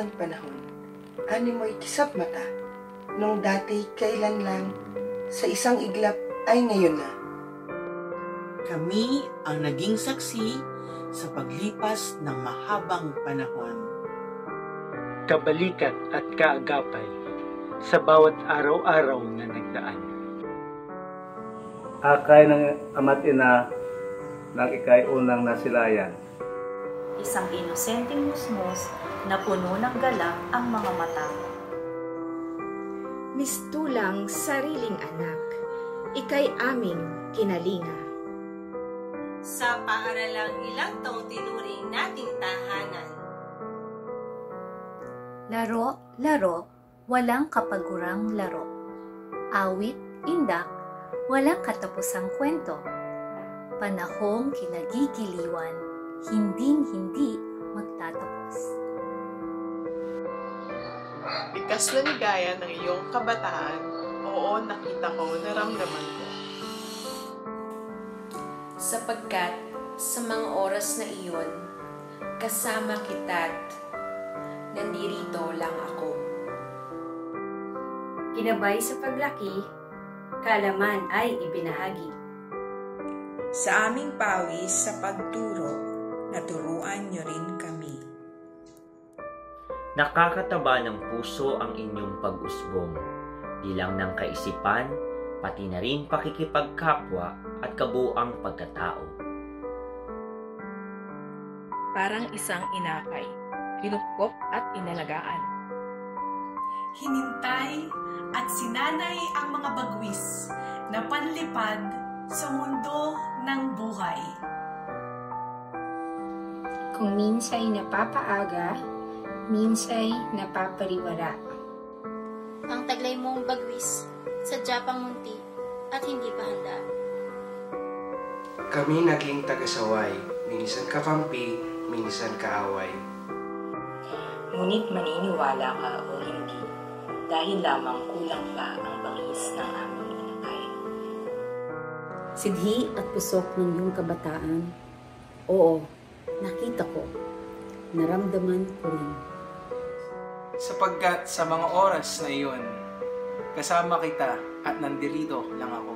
ng panahon, ani mo'y kisap mata, nung dati kailan lang, sa isang iglap ay ngayon na. Kami ang naging saksi sa paglipas ng mahabang panahon. kabalikat at kaagapay sa bawat araw-araw na nagdaan. Akay ng ama't ina ng ikay unang nasilayan. Isang inosenteng musmos na puno ng galak ang mga mata mistulang sariling anak, ikay aming kinalinga. Sa paaralang ilang taong tinuring nating tahanan. Laro, laro, walang kapagurang laro. Awit, indak, walang katapusang kwento. Panahong kinagigiliwan, hinding-hindi magtatapos. Likas na ligaya ng iyong kabataan, oo, nakita ko, naramdaman ko. sapagkat sa mga oras na iyon, kasama kita't nandirito lang ako. Ginabay sa paglaki, kalaman ay ibinahagi. Sa aming pawis sa pagturo, naturuan niyo rin kami. Nakakataba ng puso ang inyong pag-usbong, di lang ng kaisipan, pati na rin pakikipagkapwa at kabuang pagkatao. Parang isang inakay, kinupkop at inalagaan. Hinintay at sinanay ang mga bagwis na panlipad sa mundo ng buhay. Kung minsay napapaaga, minsay napapariwara. Ang taglay mong bagwis, sadya pang munti at hindi pa handa. Kami naging tagasaway, minsan kakampi, minsan kaaway. Ngunit maniniwala ka o hindi, dahil lamang kulang pa ang bangis ng aming inakay. Sidhi at pusok ng iyong kabataan, oo, nakita ko, naramdaman ko rin. Sapagkat sa mga oras na iyon, kasama kita at nandirito lang ako.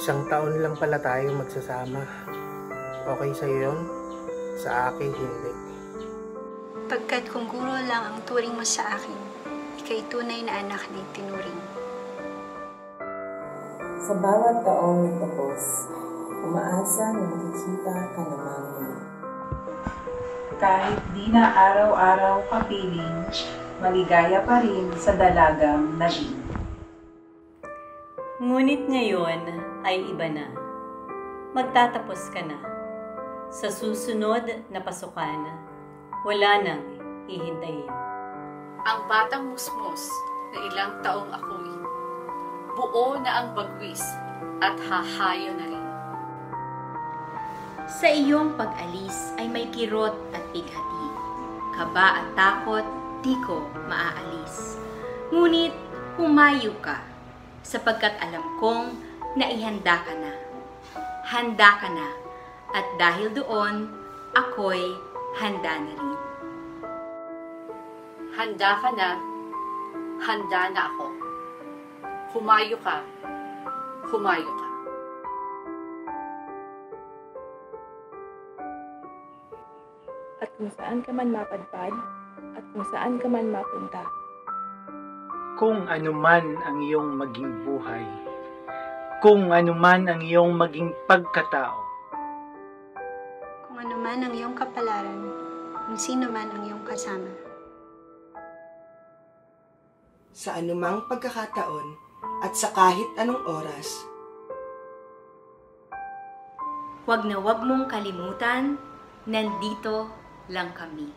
Isang taon lang pala tayo magsasama. Okay sa yun? Sa akin, hindi. Pagkat kung guro lang ang turing mo sa akin, ikay tunay na anak na itinuring. Sa bawat taong nagtapos, umaasa na makikita ka naman muli. Kahit di na araw-araw kapiling, maligaya pa rin sa dalagang naging. Ngunit ngayon ay iba na. Magtatapos ka na. Sa susunod na pasukan, wala nang hihintayin. Ang batang musmos na ilang taong ako'y buo na ang bagwis at hahayo na rin. Sa iyong pag-alis ay may kirot at pighati. Kaba at takot, di ko maaalis. Ngunit humayo ka, sapagkat alam kong naihanda ka na. Handa ka na, at dahil doon, ako'y handa na rin. Handa ka na, handa na ako. Humayo ka, humayo ka. Kung saan ka man mapadpad, at kung saan ka man mapunta, Kung anuman ang iyong maging buhay, kung anuman ang iyong maging pagkatao, Kung ano man ang iyong kapalaran, kung sino man ang iyong kasama. Sa anumang pagkakataon at sa kahit anong oras, Huwag na huwag mong kalimutan, nandito lang kami.